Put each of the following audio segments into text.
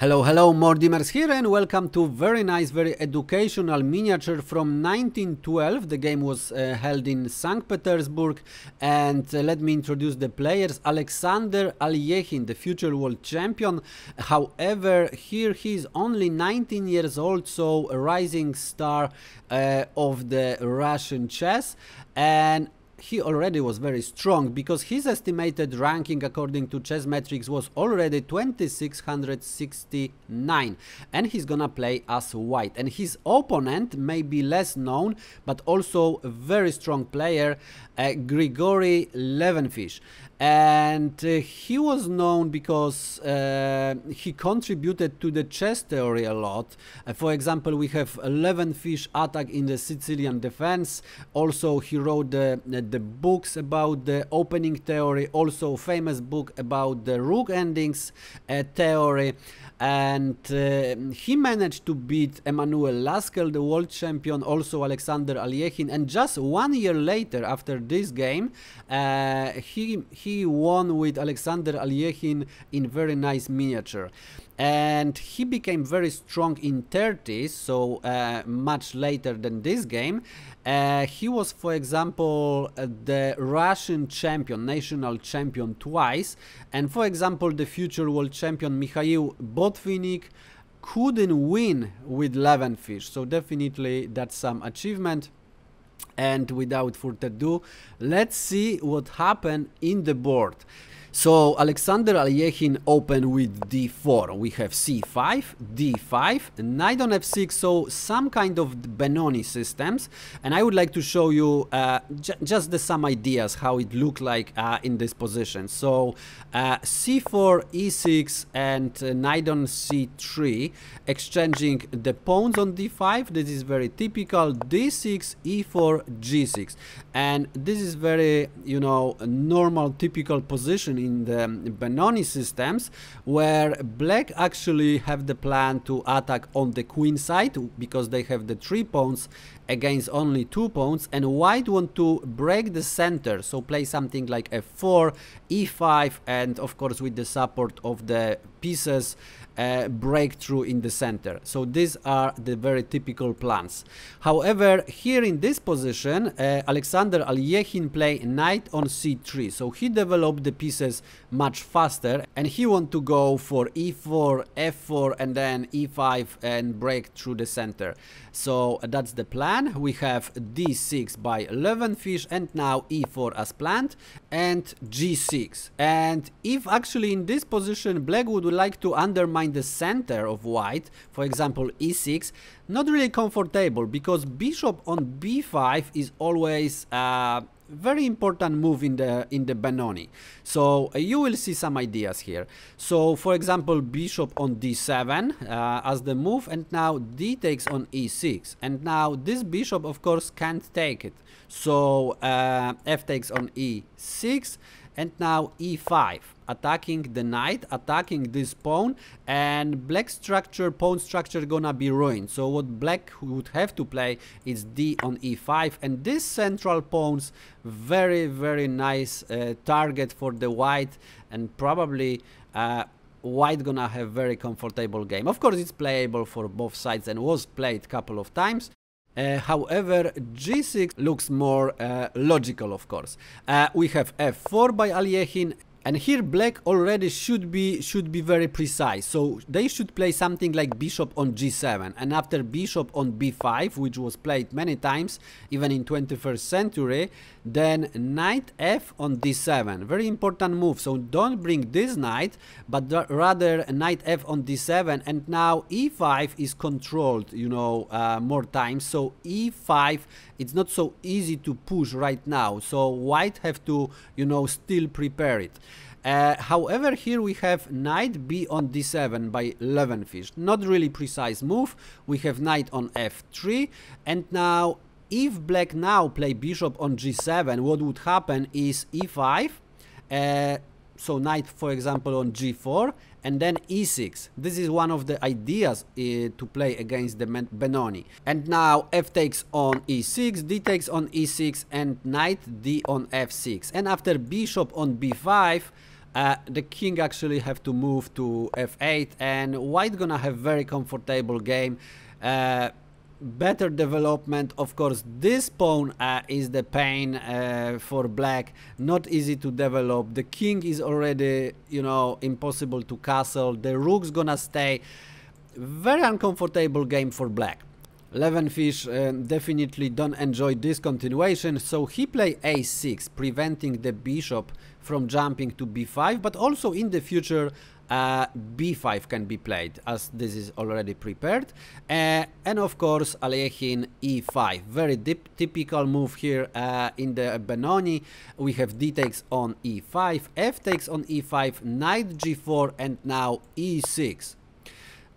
Hello, hello, Mordimers here and welcome to very nice, very educational miniature from 1912. The game was uh, held in St. Petersburg and uh, let me introduce the players. Alexander Alekhine, the future world champion. However, here he is only 19 years old, so a rising star uh, of the Russian chess. And he already was very strong because his estimated ranking according to Chessmetrics was already 2669 and he's gonna play as white. And his opponent may be less known but also a very strong player uh, Grigory Levenfish and uh, he was known because uh, he contributed to the chess theory a lot. Uh, for example, we have Levenfish attack in the Sicilian defense. Also, he wrote the, the books about the opening theory, also famous book about the rook endings uh, theory and uh, he managed to beat Emanuel Lasker, the world champion, also Alexander Alekhine, and just one year later, after this game, uh, he he won with Alexander Alekhine in very nice miniature and he became very strong in 30s so uh, much later than this game. Uh, he was for example uh, the russian champion national champion twice. And for example the future world champion mikhail botvinnik couldn't win with Levenfish. So definitely that's some achievement. And without further ado let's see what happened in the board so Alexander Alekhine opened with d4. We have c5, d5, knight on f6, so some kind of Benoni systems. And I would like to show you uh, just the, some ideas how it looked like uh, in this position. So uh, c4, e6 and uh, knight on c3, exchanging the pawns on d5. This is very typical. d6, e4, g6. And this is very, you know, normal, typical position in the Benoni systems where black actually have the plan to attack on the queen side because they have the three pawns against only two pawns and white want to break the center so play something like f4 e5 and of course with the support of the pieces breakthrough in the center. So these are the very typical plans. However here in this position uh, Alexander Alekhine play knight on c3 so he developed the pieces much faster and he want to go for e4 f4 and then e5 and break through the center. So that's the plan. We have d6 by Levenfish and now e4 as planned and g6 and if actually in this position black would like to undermine the center of white for example e6 not really comfortable because bishop on b5 is always uh, very important move in the in the Benoni. So uh, you will see some ideas here. So for example, bishop on d7 uh, as the move, and now d takes on e6, and now this bishop of course can't take it. So uh, f takes on e6, and now e5 attacking the knight attacking this pawn and black structure pawn structure gonna be ruined. So what black would have to play is d on e5 and this central pawns very very nice uh, target for the white and probably uh, white gonna have very comfortable game. Of course it's playable for both sides and was played couple of times uh, however, g6 looks more uh, logical, of course. Uh, we have f4 by Alekhine and here black already should be should be very precise. So they should play something like bishop on g7 and after bishop on b5 which was played many times even in 21st century then knight f on d7 very important move. So don't bring this knight but rather knight f on d7 and now e5 is controlled you know uh, more times. So e5 it's not so easy to push right now. So white have to you know still prepare it uh, however, here we have knight b on d7 by Levenfish. Not really precise move. We have knight on f3. And now, if black now play bishop on g7, what would happen is e5. Uh, so knight, for example, on g4 and then e6. This is one of the ideas uh, to play against the Benoni. And now f takes on e6, d takes on e6 and knight d on f6. And after bishop on b5, uh, the king actually have to move to f8 and white gonna have very comfortable game. Uh, better development of course this pawn uh, is the pain uh, for black. Not easy to develop. The king is already you know impossible to castle. The rook's gonna stay. Very uncomfortable game for black Levenfish uh, definitely don't enjoy this continuation, so he play a6, preventing the bishop from jumping to b5, but also in the future uh, b5 can be played as this is already prepared. Uh, and of course Alekhine e5 very typical move here uh, in the Benoni. We have d takes on e5 f takes on e5 knight g4 and now e6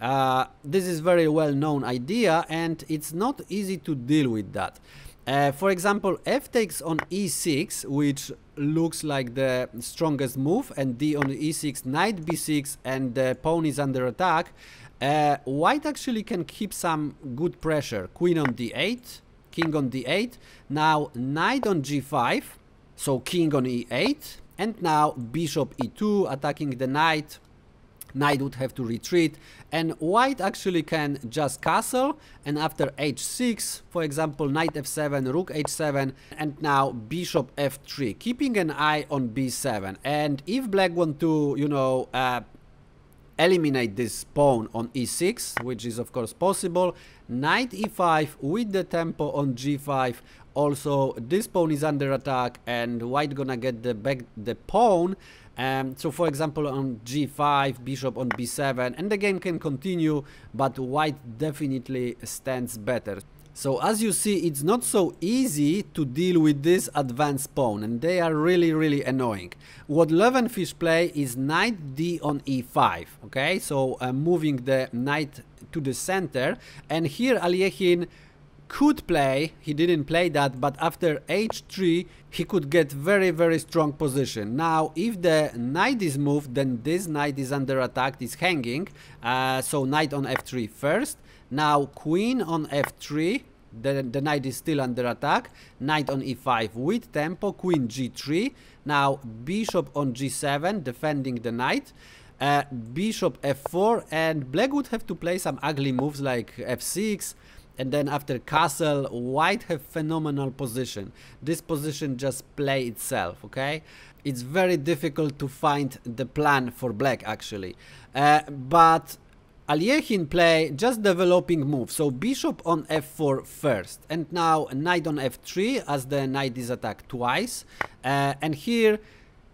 uh, this is very well known idea and it's not easy to deal with that uh, for example, f takes on e6, which looks like the strongest move, and d on e6, knight b6, and the pawn is under attack. Uh, white actually can keep some good pressure. Queen on d8, king on d8, now knight on g5, so king on e8, and now bishop e2, attacking the knight, knight would have to retreat. And white actually can just castle. And after h6 for example knight f7 rook h7 and now bishop f3 keeping an eye on b7 and if black want to you know uh, eliminate this pawn on e6 which is of course possible knight e5 with the tempo on g5 also this pawn is under attack and white gonna get the back the pawn um, so for example on g5, bishop on b7 and the game can continue but white definitely stands better. So as you see it's not so easy to deal with this advanced pawn and they are really really annoying. What Levenfish play is knight d on e5 okay so uh, moving the knight to the center and here Alekhine could play, he didn't play that, but after h3 he could get very very strong position. Now if the knight is moved then this knight is under attack, is hanging, uh, so knight on f3 first, now queen on f3, the, the knight is still under attack, knight on e5 with tempo, queen g3, now bishop on g7 defending the knight, uh, bishop f4 and black would have to play some ugly moves like f6, and then after castle white have phenomenal position. This position just play itself okay? It's very difficult to find the plan for black actually. Uh, but Alekhine play just developing move. So bishop on f4 first and now knight on f3 as the knight is attacked twice. Uh, and here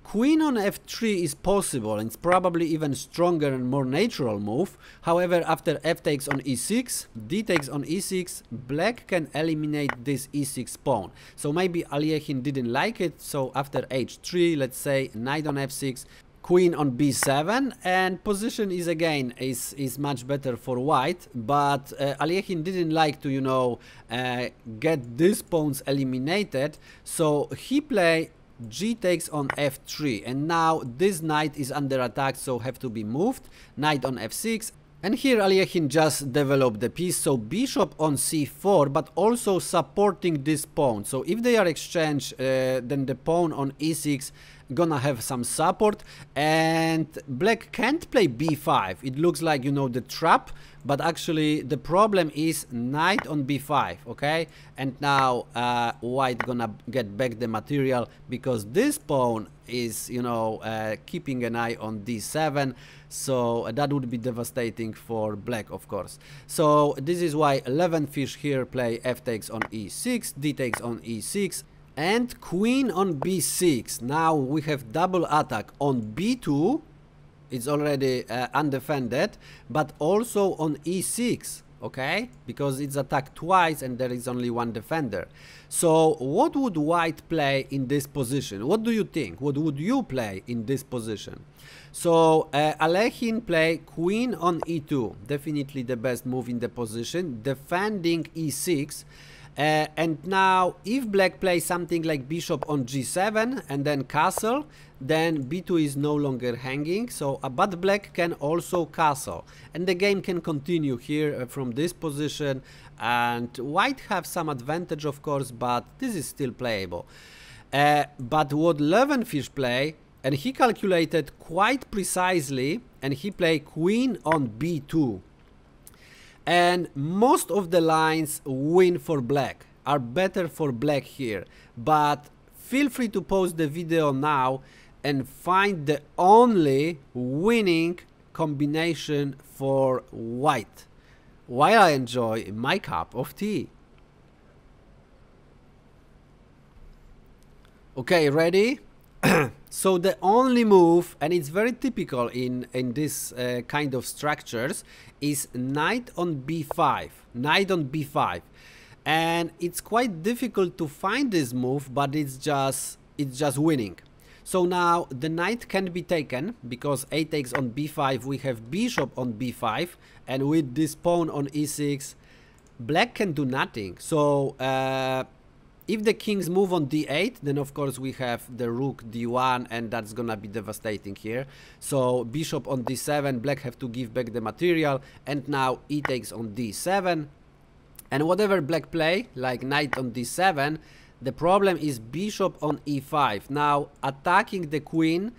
Queen on f3 is possible and it's probably even stronger and more natural move. However, after f takes on e6, d takes on e6, black can eliminate this e6 pawn. So maybe Alekhine didn't like it, so after h3, let's say knight on f6, queen on b7 and position is again is is much better for white but uh, Alekhine didn't like to you know uh, get these pawns eliminated so he play g takes on f3 and now this knight is under attack so have to be moved. Knight on f6 and here Alekhine just developed the piece so bishop on c4 but also supporting this pawn. So if they are exchanged uh, then the pawn on e6 gonna have some support. And black can't play b5 it looks like you know the trap but actually the problem is knight on b5 okay? And now uh, white gonna get back the material because this pawn is you know uh, keeping an eye on d7 so that would be devastating for black of course. So this is why Levenfish here play f takes on e6 d takes on e6 and queen on b6 now we have double attack on b2 it's already uh, undefended but also on e6 okay? Because it's attacked twice and there is only one defender. So what would white play in this position? What do you think? What would you play in this position? So uh, Alekhine play queen on e2 definitely the best move in the position. Defending e6 uh, and now if black plays something like bishop on g7 and then castle, then b2 is no longer hanging, so uh, but black can also castle. And the game can continue here uh, from this position and white have some advantage of course, but this is still playable. Uh, but what Levenfish play, and he calculated quite precisely and he played queen on b2 and most of the lines win for black are better for black here but feel free to pause the video now and find the only winning combination for white while I enjoy my cup of tea. Okay, ready? so the only move, and it's very typical in, in this uh, kind of structures, is knight on b5. Knight on b5. And it's quite difficult to find this move, but it's just it's just winning. So now the knight can be taken because a takes on b5, we have bishop on b5, and with this pawn on e6, black can do nothing. So uh, if the kings move on d8, then of course we have the rook d1 and that's gonna be devastating here. So bishop on d7, black have to give back the material and now e takes on d7. And whatever black play, like knight on d7, the problem is bishop on e5. Now attacking the queen,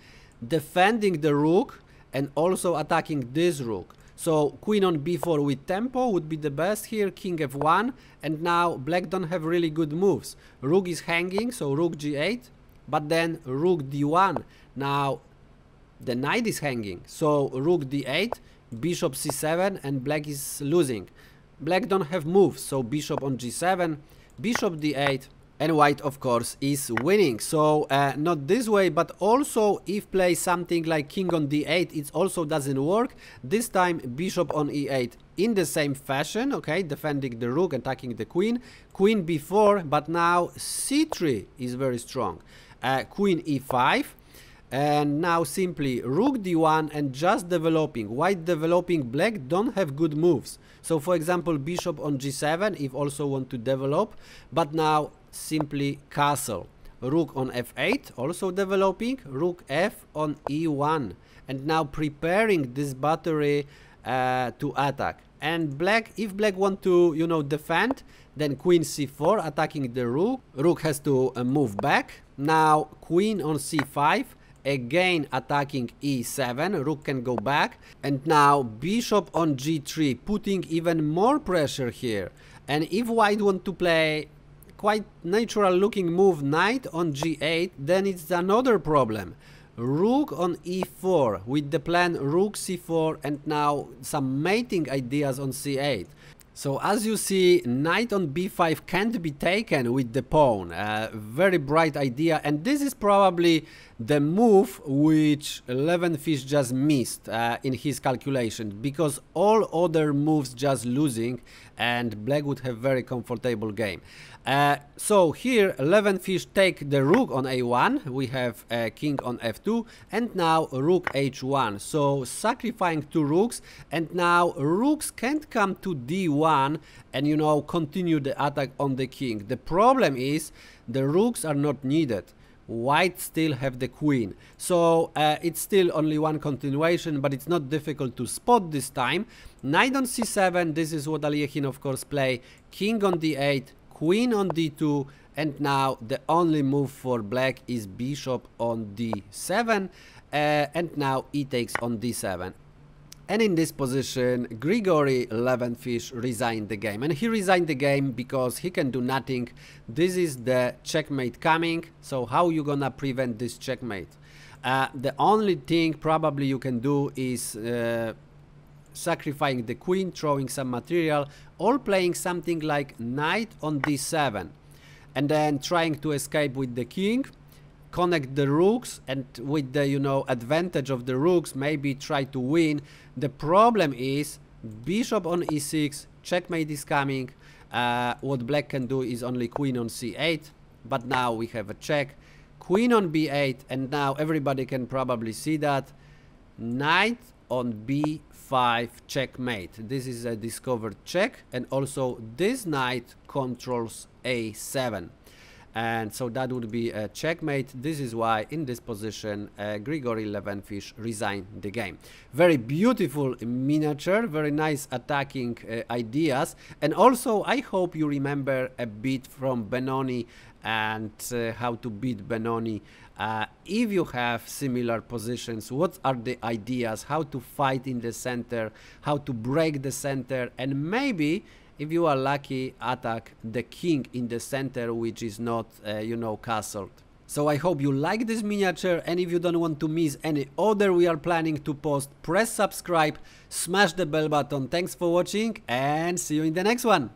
defending the rook and also attacking this rook. So queen on b4 with tempo would be the best here, king f1, and now black don't have really good moves. Rook is hanging, so rook g8, but then rook d1. Now the knight is hanging, so rook d8, bishop c7, and black is losing. Black don't have moves, so bishop on g7, bishop d8, and white of course is winning. So uh, not this way but also if play something like king on d8 it also doesn't work. This time bishop on e8 in the same fashion okay? Defending the rook attacking the queen. Queen b4 but now c3 is very strong. Uh, queen e5 and now simply rook d1 and just developing. White developing black don't have good moves so for example bishop on g7 if also want to develop but now simply castle. Rook on f8, also developing. Rook f on e1. And now preparing this battery uh, to attack. And black, if black want to, you know, defend, then queen c4 attacking the rook. Rook has to uh, move back. Now queen on c5 again attacking e7 rook can go back. And now bishop on g3 putting even more pressure here. And if white want to play quite natural looking move knight on g8 then it's another problem. Rook on e4 with the plan rook c4 and now some mating ideas on c8 so as you see, knight on b5 can't be taken with the pawn. Uh, very bright idea, and this is probably the move which Levenfish just missed uh, in his calculation, because all other moves just losing, and black would have very comfortable game. Uh, so here Levenfish take the rook on a1, we have uh, king on f2, and now rook h1. So sacrificing two rooks, and now rooks can't come to d1 and you know continue the attack on the king. The problem is the rooks are not needed white still have the queen. So uh, it's still only one continuation but it's not difficult to spot this time. Knight on c7 this is what Alekhine of course play. King on d8 queen on d2 and now the only move for black is bishop on d7 uh, and now e takes on d7 and in this position Grigory Levenfish resigned the game. And he resigned the game because he can do nothing. This is the checkmate coming. So how are you gonna prevent this checkmate? Uh, the only thing probably you can do is uh, sacrificing the queen, throwing some material, or playing something like knight on d7, and then trying to escape with the king, connect the rooks, and with the, you know, advantage of the rooks, maybe try to win. The problem is bishop on e6, checkmate is coming, uh, what black can do is only queen on c8, but now we have a check, queen on b8, and now everybody can probably see that, knight on b 5 checkmate. This is a discovered check and also this knight controls a7 and so that would be a checkmate. This is why in this position uh, Grigory Levenfish resigned the game. Very beautiful miniature, very nice attacking uh, ideas and also I hope you remember a bit from Benoni and uh, how to beat Benoni. Uh, if you have similar positions, what are the ideas, how to fight in the center, how to break the center, and maybe if you are lucky, attack the king in the center, which is not, uh, you know, castled. So I hope you like this miniature and if you don't want to miss any other we are planning to post, press subscribe, smash the bell button. Thanks for watching and see you in the next one.